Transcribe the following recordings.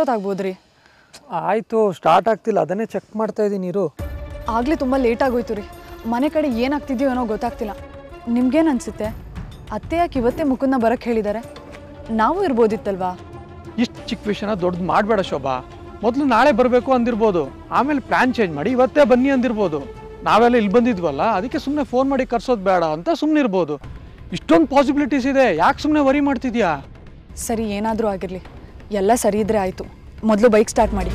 ಇನ್ನು ಎಷ್ಟೊತ್ತಾಗ್ಬೋದ್ರಿ ಆಯಿತು ಸ್ಟಾರ್ಟ್ ಆಗ್ತಿಲ್ಲ. ಅದನ್ನೇ ಚೆಕ್ ಮಾಡ್ತಾ ಇದ್ದೀನಿ ಇರು. ಆಗಲೇ ತುಂಬ ಲೇಟ್ ಆಗೋಯ್ತು ರೀ. ಮನೆ ಕಡೆ ಏನಾಗ್ತಿದೆಯೋ ಏನೋ ಗೊತ್ತಾಗ್ತಿಲ್ಲ. ನಿಮ್ಗೇನು ಅನಿಸುತ್ತೆ? ಅತ್ತೆ ಯಾಕೆ ಇವತ್ತೇ ಮುಕುಂದ ಬರಕ್ಕೆ ಹೇಳಿದ್ದಾರೆ ನಾವು ಇರ್ಬೋದಿತ್ತಲ್ವಾ? ಇಷ್ಟು ಚಿಕ್ಕ ವಿಷಯನ ದೊಡ್ಡದು ಮಾಡಬೇಡ ಶೋಭಾ. ಮೊದಲು ನಾಳೆ ಬರಬೇಕು ಅಂದಿರ್ಬೋದು. ಆಮೇಲೆ ಪ್ಲ್ಯಾನ್ ಚೇಂಜ್ ಮಾಡಿ ಇವತ್ತೇ ಬನ್ನಿ ಅಂದಿರ್ಬೋದು. ನಾವೆಲ್ಲ ಇಲ್ಲಿ ಬಂದಿದ್ವಲ್ಲ ಅದಕ್ಕೆ ಸುಮ್ಮನೆ ಫೋನ್ ಮಾಡಿ ಕರ್ಸೋದು ಬೇಡ ಅಂತ ಸುಮ್ಮನೆ ಇರ್ಬೋದು ಇಷ್ಟೊಂದು ಪಾಸಿಬಿಲಿಟೀಸ್ ಇದೆ. ಯಾಕೆ ಸುಮ್ಮನೆ ವರಿ ಮಾಡ್ತಿದ್ಯಾ? ಸರಿ ಏನಾದರೂ ಆಗಿರಲಿ. ಎಲ್ಲ ಸರಿ ಇದ್ರೆ ಆಯಿತು. ಮೊದಲು ಬೈಕ್ ಸ್ಟಾರ್ಟ್ ಮಾಡಿ.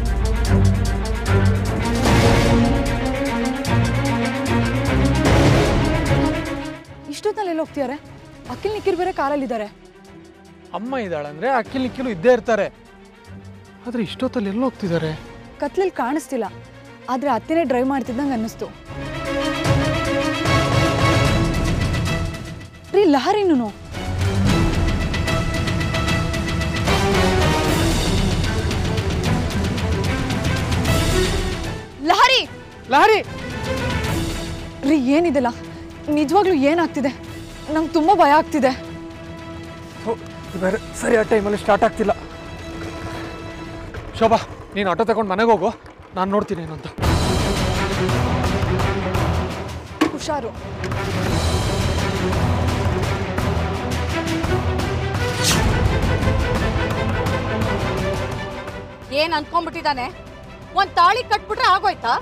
ಇಷ್ಟೊತ್ತಲ್ಲಿ ಎಲ್ಲ ಹೋಗ್ತಿದ್ದಾರೆ ಅಖಿಲ್ ನಿಖಿಲ್ ಬೇರೆ ಕಾರಲ್ಲಿದ್ದಾರೆ ಅಮ್ಮ ಇದ್ದಾಳೆ ಅಂದರೆ ಅಕ್ಕಿಲ್ ನಿಕ್ಕಿಲು ಇದ್ದೇ ಇರ್ತಾರೆ. ಆದ್ರೆ ಇಷ್ಟೊತ್ತಲ್ಲಿ ಎಲ್ಲ ಹೋಗ್ತಿದ್ದಾರೆ ಕತ್ಲಲ್ಲಿ ಕಾಣಿಸ್ತಿಲ್ಲ. ಆದರೆ ಅತ್ತೆನೇ ಡ್ರೈವ್ ಮಾಡ್ತಿದ್ದಂಗೆ ಅನ್ನಿಸ್ತು. ರೀ ಲಹರಿನೂ ಲಹರಿ ರೀ ಏನಿದೆಲ್ಲ? ನಿಜವಾಗ್ಲೂ ಏನಾಗ್ತಿದೆ? ನಂಗೆ ತುಂಬ ಭಯ ಆಗ್ತಿದೆ. ಬೇರೆ ಸರಿಯಾದ ಟೈಮಲ್ಲಿ ಸ್ಟಾರ್ಟ್ ಆಗ್ತಿಲ್ಲ. ಶೋಭಾ ನೀನು ಆಟೋ ತಗೊಂಡು ಮನೆಗೆ ಹೋಗು. ನಾನು ನೋಡ್ತೀನಿ ಏನಂತ. ಹುಷಾರು. ಏನ್ ಅನ್ಕೊಂಡ್ಬಿಟ್ಟಿದ್ದಾನೆ? ಒಂದ್ ತಾಳಿ ಕಟ್ಬಿಟ್ರೆ ಆಗೋಯ್ತಾ?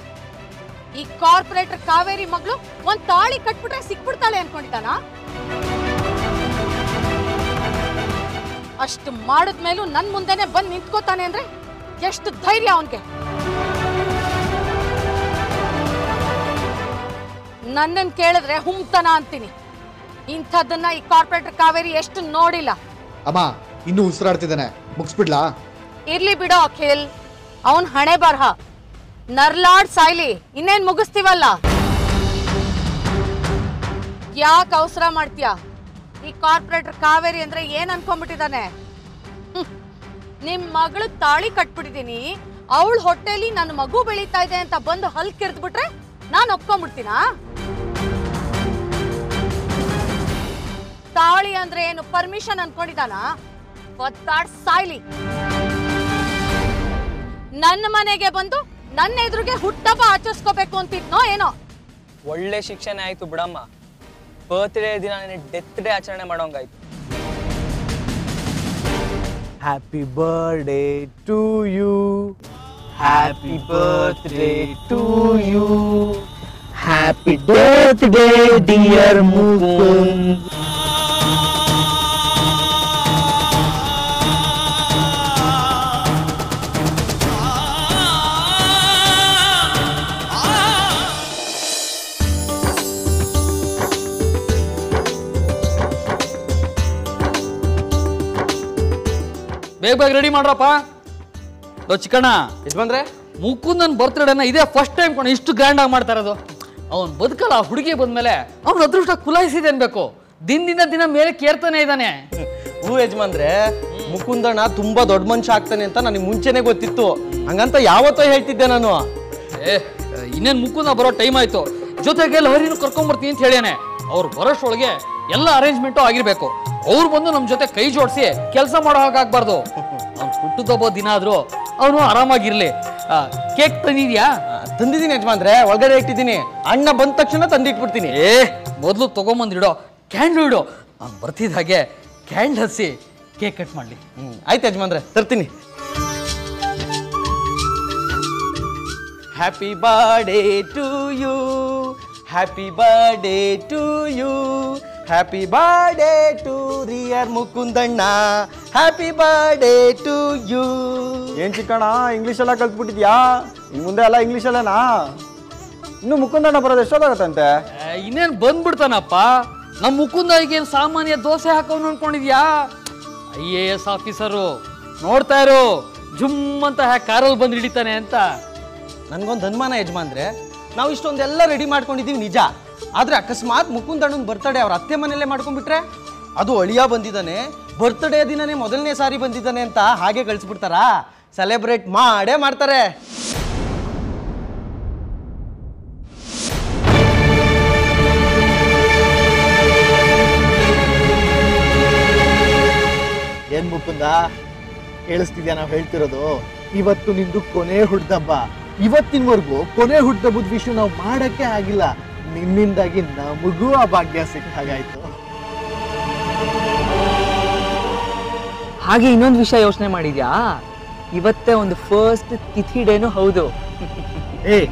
ಈ ಕಾರ್ಪೊರೇಟರ್ ಕಾವೇರಿ ಮಗಳು ಒಂದ್ ತಾಳಿ ಕಟ್ಬಿಟ್ರೆ ಸಿಕ್ಬಿಡ್ತಾಳೆ ಅನ್ಕೊಂಡಿದ್ದಾನ? ಅಷ್ಟು ಮಾಡಿದ್ಮೇಲೂ ನನ್ ಮುಂದೆನೆ ಬಂದ್ ನಿಂತ್ಕೋತಾನೆ ಅಂದ್ರೆ ಎಷ್ಟು ಧೈರ್ಯ ಅವನ್ಗೆ. ನನ್ನನ್ ಕೇಳಿದ್ರೆ ಹುಮ್ತನ ಅಂತೀನಿ. ಇಂಥದ್ದನ್ನ ಈ ಕಾರ್ಪೊರೇಟರ್ ಕಾವೇರಿ ಎಷ್ಟು ನೋಡಿಲ್ಲ. ಅಮ್ಮ ಇನ್ನೂ ಉಸಿರಾಡ್ತಿದ್ದಾನೆ. ಮುಗಿಸ್ಬಿಡ್ಲಾ? ಇರ್ಲಿ ಬಿಡೋ ಅಖಿಲ್. ಅವನ್ ಹಣೆ ಬರಹ ನರ್ಲಾಡ್ ಸಾಯ್ಲಿ, ಇನ್ನೇನ್ ಮುಗಿಸ್ತೀವಲ್ಲ? ಯಾಕೆ ಅವಸರ ಮಾಡ್ತೀಯ? ಈ ಕಾರ್ಪೊರೇಟರ್ ಕಾವೇರಿ ಅಂದ್ರೆ ಏನ್ ಅನ್ಕೊಂಡ್ಬಿಟ್ಟಿದ್ದಾನೆ. ನಿಮ್ ಮಗಳು ತಾಳಿ ಕಟ್ಬಿಟ್ಟಿದೀನಿ, ಅವಳ ಹೊಟ್ಟೆಲಿ ನನ್ನ ಮಗು ಬೆಳೀತಾ ಇದೆ ಅಂತ ಬಂದು ಹಲ್ ಕಿರ್ದ್ಬಿಟ್ರೆ ನಾನು ಒಪ್ಕೊಂಡ್ಬಿಡ್ತೀನ ತಾಳಿ ಅಂದ್ರೆ ಏನು ಪರ್ಮಿಷನ್ ಅನ್ಕೊಂಡಿದಾನ ಒತ್ತಾಡ್ ಸಾಯ್ಲಿ. ನನ್ನ ಮನೆಗೆ ಬಂದು ನನ್ನ ಎದುರಿಗೆ ಹುಟ್ಟಪ್ಪ ಆಚರಿಸ್ಕೋಬೇಕು ಅಂತಿದ್ನೋ ಏನೋ? ಒಳ್ಳೆ ಶಿಕ್ಷಣ ಆಯ್ತು ಬಿಡಮ್ಮ. ಬರ್ತ್ಡೇ ದಿನ ಡೆತ್ ಡೇ ಆಚರಣೆ ಮಾಡೋಂಗಾಯ್ತು. Happy birthday to you happy birthday to you happy birthday dear Mukund ಬೇಗ ಬೇಗ ರೆಡಿ ಮಾಡ್ರಪ್ಪ. ಲೋ ಚಿಕ್ಕಣ್ಣ ಯಜಮಾನ್ರೆ ಮುಕುಂದನ್ ಬರ್ತಡೇನ ಇದೇ ಫಸ್ಟ್ ಟೈಮ್ ಕಣ ಇಷ್ಟು ಗ್ರ್ಯಾಂಡ್ ಆಗಿ ಮಾಡ್ತಾ ಇರೋದು. ಅವನ್ ಬದುಕಲ್ಲ ಆ ಹುಡುಗಿ ಬಂದ್ಮೇಲೆ ಅವ್ನ ಅದೃಷ್ಟ ಕುಲಾಯಿಸಿದೆ ಅನ್ಬೇಕು. ದಿನದಿಂದ ದಿನ ಮೇಲೆ ಕೇರ್ತಾನೆ ಇದ್ದಾನೆ. ಹೂ ಯಜಮಾನ್ರೆ ಮುಕುಂದಣ್ಣ ತುಂಬಾ ದೊಡ್ಡ ಮನುಷ್ಯ ಆಗ್ತಾನೆ ಅಂತ ನನಗೆ ಮುಂಚೆನೆ ಗೊತ್ತಿತ್ತು. ಹಂಗಂತ ಯಾವತ್ತೋ ಹೇಳ್ತಿದ್ದೆ ನಾನು. ಏ ಇನ್ನೇನ್ ಮುಕುಂದ ಬರೋ ಟೈಮ್ ಆಯ್ತು. ಜೊತೆಗೆ ಲಹರಿನೂ ಕರ್ಕೊಂಬರ್ತೀನಿ ಅಂತ ಹೇಳ್ಯಾನೆ ಅವ್ರು ಬರೋಷ್ಟೊಳಗೆ ಎಲ್ಲ ಅರೇಂಜ್ಮೆಂಟು ಆಗಿರ್ಬೇಕು. ಅವ್ರು ಬಂದು ನಮ್ಮ ಜೊತೆ ಕೈ ಜೋಡಿಸಿ ಕೆಲಸ ಮಾಡೋ ಹಾಗಾಗ್ಬಾರ್ದು ಅವ್ನು ಹುಟ್ಟುದಬ್ಬ ದಿನ ಆದ್ರೂ ಅವನು ಆರಾಮಾಗಿರ್ಲಿ. ಕೇಕ್ ತಂದಿದ್ಯಾ? ತಂದಿದ್ದೀನಿ ಯಜಮಾನ್ರೆ ಒಳಗಡೆ ಇಟ್ಟಿದ್ದೀನಿ. ಅಣ್ಣ ಬಂದ ತಕ್ಷಣ ತಂದಿಟ್ಬಿಡ್ತೀನಿ. ಏ ಮೊದಲು ತಗೊಂಬಂದಿಡೋ ಕ್ಯಾಂಡ್ಲ್ ಇಡು. ಅವ್ನು ಬರ್ತಿದ್ದ ಹಾಗೆ ಕ್ಯಾಂಡ್ಲ್ ಹಸಿ ಕೇಕ್ ಕಟ್ ಮಾಡಲಿ. ಹ್ಮ್ ಆಯ್ತು ಯಜಮಾನ್ರೆ ತರ್ತೀನಿ. Happy birthday to you happy birthday to you happy birthday to dear ಮುಕುಂದಣ್ಣ happy birthday to you ಏನ್ ಚಿಕ್ಕಣ್ಣ ಇಂಗ್ಲೀಷ್ ಎಲ್ಲ ಕಲ್ತ್ಬಿಟ್ಟಿದ್ಯಾ? ಇನ್ ಮುಂದೆ ಎಲ್ಲ ಇಂಗ್ಲೀಷ್ ಅಲ್ಲನಾ? ಇನ್ನು ಮುಕುಂದಣ್ಣ ಬರೋದು ಎಷ್ಟೊತ್ತಾಗತ್ತಂತೆ? ಇನ್ನೇನು ಬಂದ್ಬಿಡ್ತಾನಪ್ಪ? ನಮ್ಮ ಮುಕುಂದ ಈಗೇನು ಸಾಮಾನ್ಯ ದೋಸೆ ಹಾಕೋನು ಅನ್ಕೊಂಡಿದ್ಯಾ? ಐ ಎ ಎಸ್ ಆಫೀಸರು ನೋಡ್ತಾ ಇರು. ಜುಮ್ ಅಂತ ಕಾರಲ್ಲಿ ಬಂದು ಹಿಡಿತಾನೆ ಅಂತ. ನನ್ಗೊಂದು ಅನುಮಾನ ಯಜಮಾನ್ರೆ ನಾವು ಇಷ್ಟೊಂದೆಲ್ಲ ರೆಡಿ ಮಾಡ್ಕೊಂಡಿದ್ದೀವಿ, ನಿಜ. ಆದ್ರೆ ಅಕಸ್ಮಾತ್ ಮುಕುಂದಣ್ಣನ ಬರ್ತಡೇ ಅವ್ರ ಅತ್ತೆ ಮನೆಯಲ್ಲೇ ಮಾಡ್ಕೊಂಡ್ಬಿಟ್ರೆ? ಅದು ಅಳಿಯ ಬಂದಿದ್ದಾನೆ ಬರ್ತ್ಡೇ ದಿನನೇ ಮೊದಲನೇ ಸಾರಿ ಬಂದಿದ್ದಾನೆ ಅಂತ ಹಾಗೆ ಕಳಿಸ್ಬಿಡ್ತಾರಾ? ಸೆಲೆಬ್ರೇಟ್ ಮಾಡೇ ಮಾಡ್ತಾರೆ. ಏನ್ ಮುಕುಂದ? ಕೇಳಿಸ್ತಿದ್ಯಾ ನಾವು ಹೇಳ್ತಿರೋದು? ಇವತ್ತು ನಿಂದು ಕೊನೆ ಹುಡ್ದಬ್ಬ. ಇವತ್ತಿನವರೆಗೂ ಕೊನೆ ಹುಡ್ದಬ್ಬದ ವಿಷಯ ನಾವು ಮಾಡಕ್ಕೆ ಆಗಿಲ್ಲ. ನಿನ್ನಿಂದಾಗಿ ನಮಗೂ ಆ ಭಾಗ್ಯ ಸಿಕ್ಕ ಹಾಗಾಯ್ತು ಹಾಗೆ ಇನ್ನೊಂದು ವಿಷಯ ಯೋಚನೆ ಮಾಡಿದ್ಯಾ? ಇವತ್ತೇ ಒಂದು ಫಸ್ಟ್ ತಿಥಿ ಡೇನು ಹೌದು. ಏ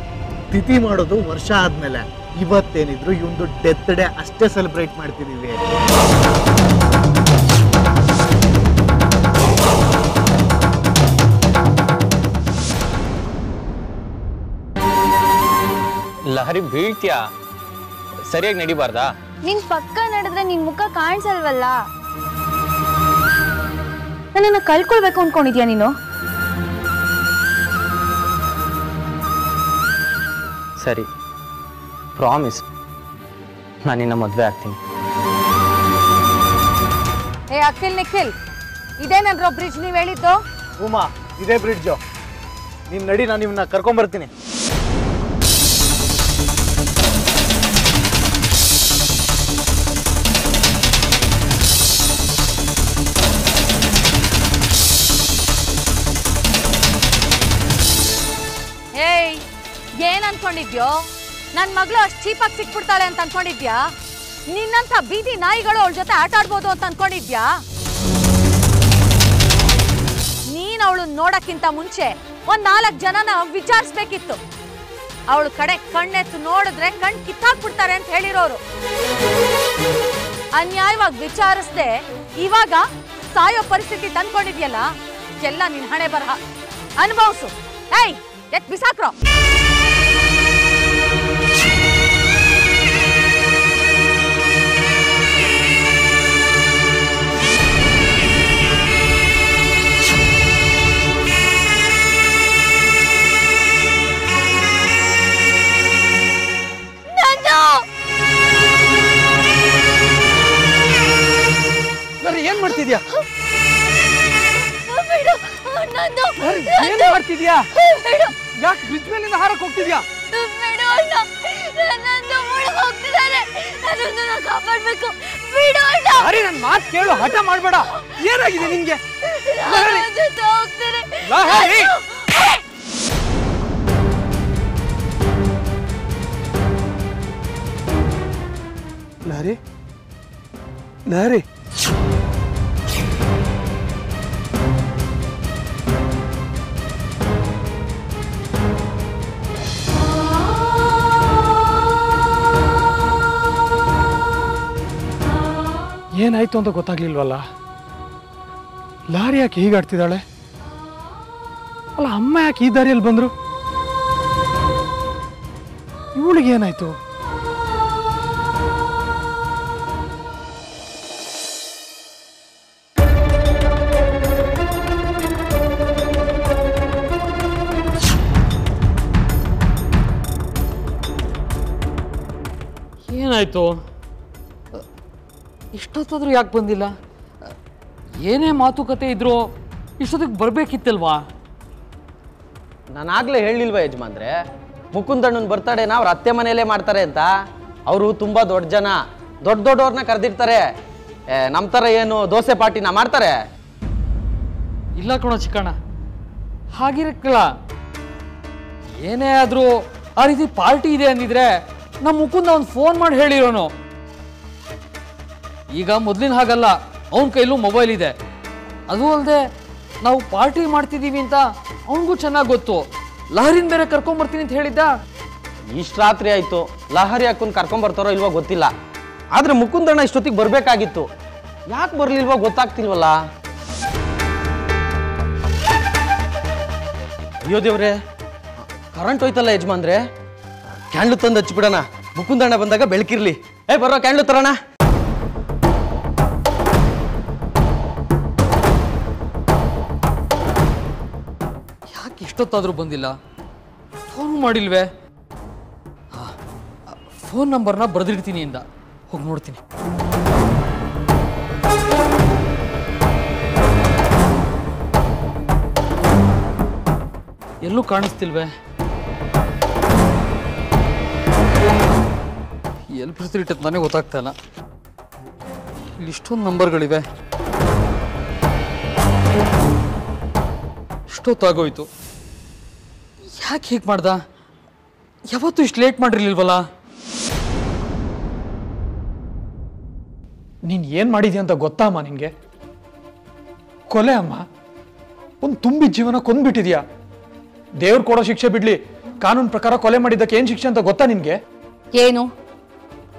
ತಿಥಿ ಮಾಡೋದು ವರ್ಷ ಆದ್ಮೇಲೆ. ಇವತ್ತೇನಿದ್ರು ಇವೊಂದು ಡೆತ್ ಡೇ ಅಷ್ಟೇ ಸೆಲೆಬ್ರೇಟ್ ಮಾಡ್ತಿದೀವಿ. ಲಹರಿ ಬೀಳ್ತೀಯಾ? ಸರಿಯಾಗಿ ನಡಿಬಾರ್ದಾ? ನಿನ್ ಪಕ್ಕ ನಡೆದ್ರೆ ನಿನ್ ಮುಖ ಕಾಣಿಸಲ್ವಲ್ಲ? ನನ್ನನ್ನ ಕಳ್ಕೊಳ್ಬೇಕು ಅನ್ಕೊಂಡಿದ್ಯಾ ನೀನು? ಸರಿ. ಪ್ರಾಮಿಸ್ ನಾನು ನಿನ್ನ ಮದುವೆ ಆಗ್ತೀನಿ. ಏ ಅಖಿಲ್ ನಿಖಿಲ್ ಇದೇನನ್ರೋ ಬ್ರಿಡ್ಜ್ ನೀವು ಹೇಳಿದ್ದು? ಉಮಾ ಇದೇ ಬ್ರಿಡ್ಜು ನೀನು ನಡಿ ನಾನು ನಿಮ್ಮನ್ನ ಕರ್ಕೊಂಬರ್ತೀನಿ. ಅನ್ಕೊಂಡಿದ್ಯೋ? ನನ್ ಮಗಳು ಅಷ್ಟು ಚೀಪಾಗಿ ಸಿಕ್ಬಿಡ್ತಾಳೆ ಅಂತ ಅನ್ಕೊಂಡಿದ್ಯಾ? ನಿನ್ನಂತ ಬೀದಿ ನಾಯಿಗಳು ಅವಳ ಜೊತೆ ಆಟ ಆಡ್ಬೋದು ಅಂತ ಅನ್ಕೊಂಡಿದ್ಯಾ? ನೀನ್ ಅವಳು ನೋಡಕ್ಕಿಂತ ಮುಂಚೆ ಒಂದ್ ನಾಲ್ಕು ಜನನ ವಿಚಾರಿಸ್ಬೇಕಿತ್ತು. ಅವಳ ಕಡೆ ಕಣ್ಣೆತ್ತು ನೋಡಿದ್ರೆ ಕಣ್ ಕಿತ್ತಾಕ್ಬಿಡ್ತಾರೆ ಅಂತ ಹೇಳಿರೋರು. ಅನ್ಯಾಯವಾಗಿ ವಿಚಾರಿಸ್ದೆ ಇವಾಗ ಸಾಯೋ ಪರಿಸ್ಥಿತಿ ತಂದ್ಕೊಂಡಿದ್ಯಲ್ಲ, ಎಲ್ಲ ನಿನ್ ಹಣೆ ಬರಹ. ಅನುಭವಿಸು. ಏಯ್, ಎತ್ ಬಿಸಾಕ್ರೋ. ಮಾಡ್ತಿದ್ಯಾ? ಏನ್ ಮಾಡ್ತಿದ್ಯಾ? ಯಾಕೆ ಬ್ರಿಡ್ಜ್ ಮೇಲಿಂದ ಹಾರಕ್ ಹೋಗ್ತಿದ್ಯಾ? ಅರೆ ನನ್ ಮಾತು ಕೇಳು ಹಠ ಮಾಡಬೇಡ. ಏನಾಗಿದೆ ನಿಂಗೆ ನನ್ನ ಲಹರಿ. ಲಹರಿ. ಏನಾಯ್ತು ಅಂತ ಗೊತ್ತಾಗ್ಲಿಲ್ವಲ್ಲ? ಲಾರಿ ಯಾಕೆ ಹೀಗಾಡ್ತಿದ್ದಾಳೆ ಅಲ್ಲ, ಅಮ್ಮ ಯಾಕೆ ಈ ದಾರಿಯಲ್ಲಿ ಬಂದರು? ಇವಳಿಗೆ ಏನಾಯ್ತು? ಏನಾಯ್ತು? ಇಷ್ಟೊತ್ತಾದ್ರೂ ಯಾಕೆ ಬಂದಿಲ್ಲ? ಏನೇ ಮಾತುಕತೆ ಇದ್ರೂ ಇಷ್ಟೊತ್ತಿಗೆ ಬರಬೇಕಿತ್ತಲ್ವಾ? ಆಗಲೇ ಹೇಳಿಲ್ವ ಯಜಮಾನ್ರೆ? ಮುಕುಂದಣ್ಣನ ಬರ್ತಡೇ ಅವ್ರ ಅತ್ತೆ ಮನೆಯಲ್ಲೇ ಮಾಡ್ತಾರೆ ಅಂತ. ಅವರು ತುಂಬ ದೊಡ್ಡ ಜನ. ದೊಡ್ಡ ದೊಡ್ಡವ್ರನ್ನ ಕರೆದಿರ್ತಾರೆ. ನಮ್ಮ ಥರ ಏನು ದೋಸೆ ಪಾರ್ಟಿನ ಮಾಡ್ತಾರೆ? ಇಲ್ಲ ಕಣೋ ಚಿಕ್ಕಣ್ಣ. ಹಾಗಿರಕ್ಕಲ್ಲ ಏನೇ ಆದರೂ ಆ ರೀತಿ ಪಾರ್ಟಿ ಇದೆ ಅಂದಿದ್ರೆ ನಮ್ಮ ಮುಕುಂದ ಅವ್ನು ಫೋನ್ ಮಾಡಿ ಹೇಳಿರೋನು. ಈಗ ಮೊದಲಿನ ಹಾಗಲ್ಲ, ಅವನ ಕೈಲೂ ಮೊಬೈಲ್ ಇದೆ. ಅದು ಅಲ್ಲದೆ ನಾವು ಪಾರ್ಟಿ ಮಾಡ್ತಿದ್ದೀವಿ ಅಂತ ಅವನಿಗೂ ಚೆನ್ನಾಗಿ ಗೊತ್ತು. ಲಹರಿನ ಬೇರೆ ಕರ್ಕೊಂಬರ್ತೀನಿ ಅಂತ ಹೇಳಿದ್ದ? ಇಷ್ಟು ರಾತ್ರಿ ಆಯಿತು. ಲಹರಿ ಹಾಕೊಂಡು ಕರ್ಕೊಂಬರ್ತಾರೋ ಇಲ್ವೋ ಗೊತ್ತಿಲ್ಲ. ಆದರೆ ಮುಕುಂದಣ್ಣ ಇಷ್ಟೊತ್ತಿಗೆ ಬರಬೇಕಾಗಿತ್ತು. ಯಾಕೆ ಬರಲಿಲ್ವೋ ಗೊತ್ತಾಗ್ತಿಲ್ವಲ್ಲ? ಅಯ್ಯೋ ದೇವ್ರೆ ಕರೆಂಟ್ ಹೋಯ್ತಲ್ಲ ಯಜಮಾನ್ರೆ? ಕ್ಯಾಂಡ್ಲು ತಂದು ಹಚ್ಬಿಡೋಣ. ಮುಕುಂದಣ್ಣ ಬಂದಾಗ ಬೆಳಕಿರ್ಲಿ. ಏ ಬರೋ ಕ್ಯಾಂಡ್ಲು ತರೋಣ. ಯಾಕೆ ಇಷ್ಟೊತ್ತಾದರೂ ಬಂದಿಲ್ಲ. ಫೋನ್ ಮಾಡಿಲ್ವೇ? ಫೋನ್ ನಂಬರ್ನ ಬರೆದಿಡ್ತೀನಿ ಇಂದ. ಹೋಗಿ ನೋಡ್ತೀನಿ. ಎಲ್ಲೂ ಕಾಣಿಸ್ತಿಲ್ವೇ? ಎಲ್ಲಿ ಬರೆದಿಟ್ಟದ್ದು ನನಗೆ ಗೊತ್ತಾಗ್ತಾ ಇಲ್ಲ. ಇಲ್ಲಿ ಇಷ್ಟೊಂದು ನಂಬರ್ಗಳಿವೆ. ಇಷ್ಟೊತ್ತಾಗೋಯ್ತು ಯಾಕೆ ಹೀಗೆ ಮಾಡ್ದ? ಯಾವತ್ತೂ ಇಷ್ಟು ಲೇಟ್ ಮಾಡಿರ್ಲಿಲ್ವಲ್ಲ? ನೀನು ಏನು ಮಾಡಿದ್ಯಾ ಅಂತ ಗೊತ್ತಾ ಅಮ್ಮ ನಿನಗೆ? ಕೊಲೆ ಅಮ್ಮ. ಒಂದು ತುಂಬಿ ಜೀವನ ಕೊಂದ್ಬಿಟ್ಟಿದ್ಯಾ? ದೇವ್ರು ಕೊಡೋ ಶಿಕ್ಷೆ ಬಿಡ್ಲಿ. ಕಾನೂನು ಪ್ರಕಾರ ಕೊಲೆ ಮಾಡಿದ್ದಕ್ಕೆ ಏನು ಶಿಕ್ಷೆ ಅಂತ ಗೊತ್ತಾ ನಿನಗೆ? ಏನು?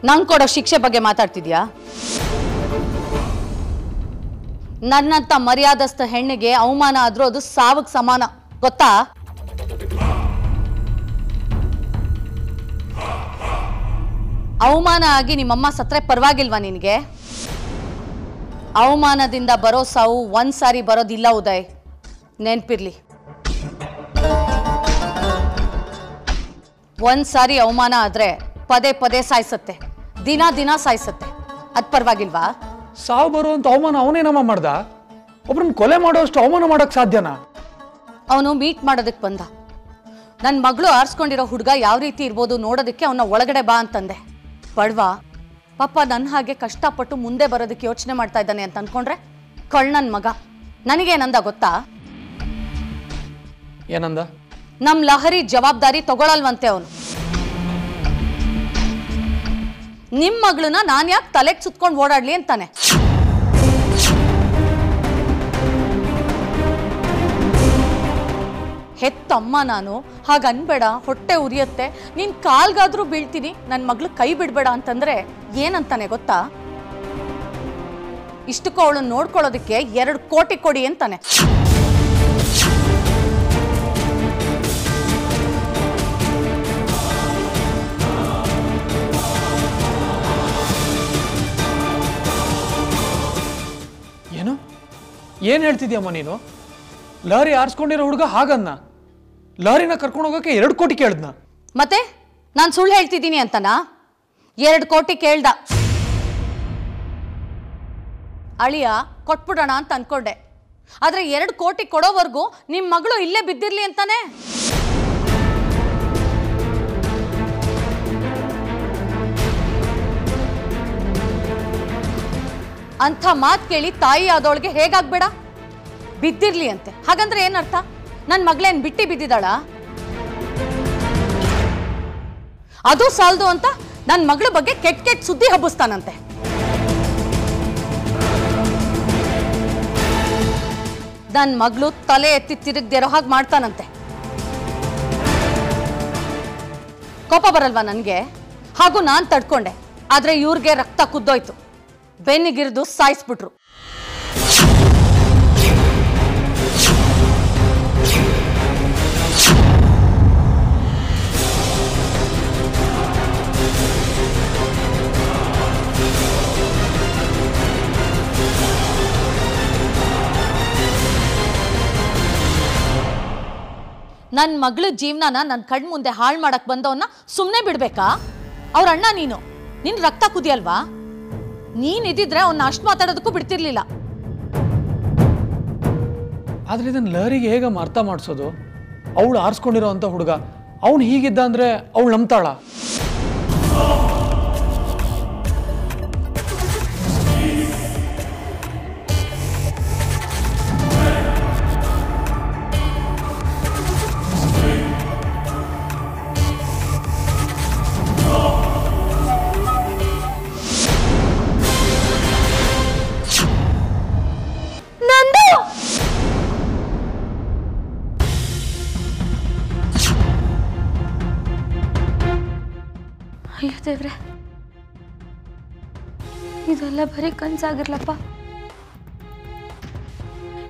ನಂಗೆ ಕೊಡೋ ಶಿಕ್ಷೆ ಬಗ್ಗೆ ಮಾತಾಡ್ತಿದ್ಯಾ? ನನ್ನಂಥ ಮರ್ಯಾದಸ್ಥ ಹೆಣ್ಣಿಗೆ ಅವಮಾನ ಆದರೂ ಅದು ಸಾವಿಗೆ ಸಮಾನ. ಗೊತ್ತಾ? ಅವಮಾನ ಆಗಿ ನಿಮ್ಮಮ್ಮ ಸತ್ರೆ ಪರವಾಗಿಲ್ವಾ ನಿನಗೆ? ಅವಮಾನದಿಂದ ಬರೋ ಸಾವು ಒಂದು ಸಾರಿ ಬರೋದಿಲ್ಲ ಉದಯ್. ನೆನ್ಪಿರ್ಲಿ. ಒಂದು ಸಾರಿ ಅವಮಾನ ಆದ್ರೆ ಪದೇ ಪದೇ ಸಾಯಿಸತ್ತೆ. ದಿನ ದಿನ ಸಾಯಿಸತ್ತೆ. ಅದ್ ಪರವಾಗಿಲ್ವಾ? ಸಾವು ಬರುವಂತ ಅವಮಾನ ಅವನೇನಮ್ಮ ಮಾಡ್ದ? ಒಬ್ರನ್ನ ಕೊಲೆ ಮಾಡೋಷ್ಟು ಅವಮಾನ ಮಾಡೋಕ್ಕೆ ಸಾಧ್ಯನಾ? ಅವನು ಮೀಟ್ ಮಾಡೋದಕ್ಕೆ ಬಂದ. ನನ್ನ ಮಗಳು ಆರಿಸ್ಕೊಂಡಿರೋ ಹುಡುಗ ಯಾವ ರೀತಿ ಇರ್ಬೋದು ನೋಡೋದಕ್ಕೆ ಅವನ ಒಳಗಡೆ ಬಾ ಅಂತಂದೆ. ಬಡವಾ ಪಾಪ ನನ್ನ ಹಾಗೆ ಕಷ್ಟಪಟ್ಟು ಮುಂದೆ ಬರೋದಕ್ಕೆ ಯೋಚನೆ ಮಾಡ್ತಾ ಇದ್ದಾನೆ ಅಂತ ಅನ್ಕೊಂಡ್ರೆ ಕಳ್ಳನ್ ಮಗ. ನನಗೇನಂದ ಗೊತ್ತಾ? ಏನಂದ? ನಮ್ ಲಹರಿ ಜವಾಬ್ದಾರಿ ತಗೊಳಲ್ವಂತೆ ಅವನು. ನಿಮ್ ಮಗಳನ್ನ ನಾನ್ ಯಾಕೆ ತಲೆಗೆ ಸುತ್ಕೊಂಡು ಓಡಾಡ್ಲಿ ಅಂತಾನೆ. ಹೆತ್ತಮ್ಮ ನಾನು. ಹಾಗೆ ಅನ್ಬೇಡ, ಹೊಟ್ಟೆ ಉರಿಯತ್ತೆ. ನೀನ್ ಕಾಲ್ಗಾದ್ರೂ ಬೀಳ್ತೀನಿ ನನ್ನ ಮಗ್ಳು ಕೈ ಬಿಡ್ಬೇಡ ಅಂತಂದ್ರೆ ಏನಂತಾನೆ ಗೊತ್ತಾ? ಇಷ್ಟಕ್ಕೂ ಅವಳನ್ನ ನೋಡ್ಕೊಳ್ಳೋದಕ್ಕೆ ಎರಡು ಕೋಟಿ ಕೊಡಿ ಅಂತಾನೆ. ಏನು? ಏನು ಹೇಳ್ತಿದ್ಯಮ್ಮ ನೀನು? ಲಾರಿ ಆರಿಸ್ಕೊಂಡಿರೋ ಹುಡುಗ ಹಾಗನ್ನ. ಲಾರಿನ ಕರ್ಕೊಂಡು ಹೋಗೋಕೆ ಎರಡು ಕೋಟಿ ಕೇಳ್ದನ. ಮತ್ತೆ? ನಾನು ಸುಳ್ಳು ಹೇಳ್ತಿದ್ದೀನಿ ಅಂತನ? ಎರಡು ಕೋಟಿ ಕೇಳ್ದ. ಅಳಿಯ, ಕೊಟ್ಬಿಡೋಣ ಅಂತ ಅನ್ಕೊಂಡೆ. ಆದ್ರೆ ಎರಡು ಕೋಟಿ ಕೊಡೋವರೆಗೂ ನಿಮ್ಮ ಮಗಳು ಇಲ್ಲೇ ಬಿದ್ದಿರ್ಲಿ ಅಂತಾನೆ? ಅಂಥ ಮಾತು ಕೇಳಿ ತಾಯಿ ಆದವಳಿಗೆ ಹೇಗಾಗ್ಬೇಡ? ಬಿದ್ದಿರ್ಲಿ ಅಂತೆ. ಹಾಗಂದ್ರೆ ಏನರ್ಥ? ನನ್ನ ಮಗಳೇನ್ ಬಿಟ್ಟಿ ಬಿದ್ದಿದ್ದಾಳ? ಅದು ಸಾಲದು ಅಂತ ನನ್ನ ಮಗಳ ಬಗ್ಗೆ ಕೆಟ್ಟ ಕೆಟ್ಟ ಸುದ್ದಿ ಹಬ್ಬಿಸ್ತಾನಂತೆ. ನನ್ನ ಮಗಳು ತಲೆ ಎತ್ತಿ ತಿರುಗ್ದಿರೋ ಹಾಗೆ ಮಾಡ್ತಾನಂತೆ. ಕೋಪ ಬರಲ್ವಾ ನನಗೆ? ಹಾಗೂ ನಾನು ತಡ್ಕೊಂಡೆ, ಆದ್ರೆ ಇವ್ರಿಗೆ ರಕ್ತ ಕುದ್ದೋಯ್ತು. ಬೆನ್ನಿಗಿರಿದು ಸಾಯಿಸ್ಬಿಟ್ರು. ನನ್ನ ಮಗಳ ಜೀವನನ ನನ್ನ ಕಣ್ ಮುಂದೆ ಹಾಳು ಮಾಡಕ್ ಬಂದವನ್ನ ಸುಮ್ಮನೆ ಬಿಡ್ಬೇಕಾ? ಅವ್ರ ಅಣ್ಣ ನೀನು. ನಿನ್ ರಕ್ತ ಕುದಿಯಲ್ವಾ? ನೀನ್ ಇದ್ದಿದ್ರೆ ಅವ್ನ ಅಷ್ಟು ಮಾತಾಡೋದಕ್ಕೂ ಬಿಡ್ತಿರ್ಲಿಲ್ಲ. ಆದ್ರೆ ಇದನ್ನ ಲಹರಿಗೆ ಹೇಗೆ ಅರ್ಥ ಮಾಡಿಸೋದು? ಅವಳು ಆರಿಸ್ಕೊಂಡಿರೋ ಅಂಥ ಹುಡುಗ, ಅವ್ನು ಹೀಗಿದ್ದ ಅಂದ್ರೆ ಅವಳು ನಂಬ್ತಾಳ ಇದೆಲ್ಲ ಬರೀ ಕನ್ಸಾಗಿರ್ಲಪ್ಪ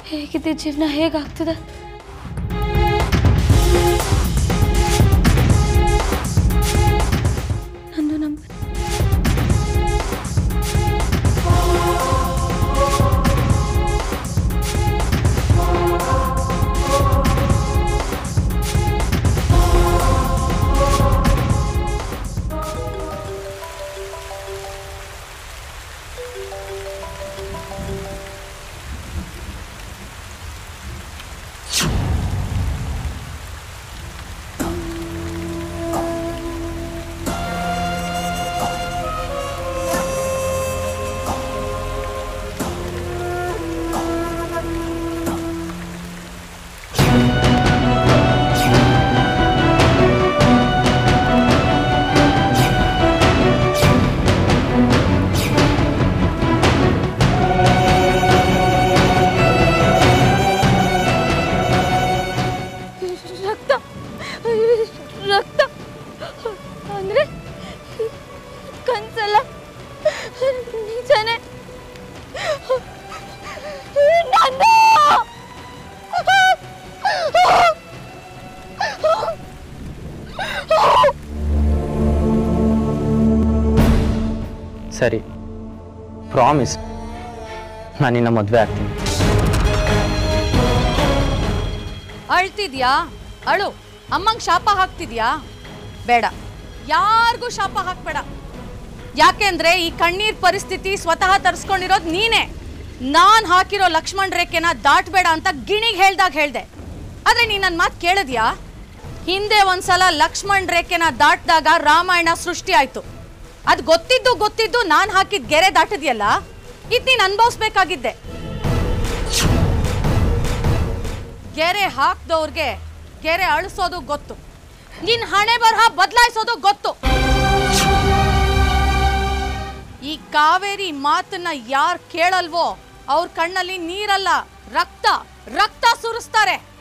ಹೇಗಿದೆ ಜೀವನ ಹೇಗಾಗ್ತದೆ ಪ್ರಾಮಿಸ್ ನಾನು ನಿನ್ನ ಮದುವೆ ಆಗ್ತೀನಿ ಅಳ್ತಿದ್ಯಾ? ಅಳು, ಅಮ್ಮಂಗೆ ಶಾಪ ಹಾಕ್ತಿದ್ಯಾ? ಬೇಡ. ಯಾರಿಗೂ ಶಾಪ ಹಾಕ್ಬೇಡ. ಯಾಕೆಂದ್ರೆ ಈ ಕಣ್ಣೀರ್ ಪರಿಸ್ಥಿತಿ ಸ್ವತಃ ತರಿಸ್ಕೊಂಡಿರೋದು ನೀನೇ. ನಾನು ಹಾಕಿರೋ ಲಕ್ಷ್ಮಣ್ ರೇಖೆನ ದಾಟ್ಬೇಡ ಅಂತ ಗಿಣಿಗ್ ಹೇಳ್ದಾಗ ಹೇಳ್ದೆ. ಆದ್ರೆ ನೀನ್ ನನ್ನ ಮಾತು ಕೇಳಿದ್ಯಾ? ಹಿಂದೆ ಒಂದ್ಸಲ ಲಕ್ಷ್ಮಣ್ ರೇಖೆನ ದಾಟ್ದಾಗ ರಾಮಾಯಣ ಸೃಷ್ಟಿ ಆಯ್ತು. ಅದ್ ಗೊತ್ತಿದ್ದು ಗೊತ್ತಿದ್ದು ನಾನು ಹಾಕಿದ ಗೆರೆ ದಾಟಿದ್ಯಲ್ಲ? ಇದು ನೀನು ಅನುಭವಿಸ್ಬೇಕಾಗಿದ್ದೆ. ಗೆರೆ ಹಾಕ್ದವ್ರಿಗೆ ಗೆರೆ ಅಳಿಸೋದು ಗೊತ್ತು. ನಿನ್ನ ಹಣೆ ಬರಹ ಬದಲಾಯಿಸೋದು ಗೊತ್ತು. ಈ ಕಾವೇರಿ ಮಾತನ್ನ ಯಾರು ಕೇಳಲ್ವೋ ಅವ್ರ ಕಣ್ಣಲ್ಲಿ ನೀರಲ್ಲ, ರಕ್ತ ರಕ್ತ ಸುರಿಸ್ತಾರೆ.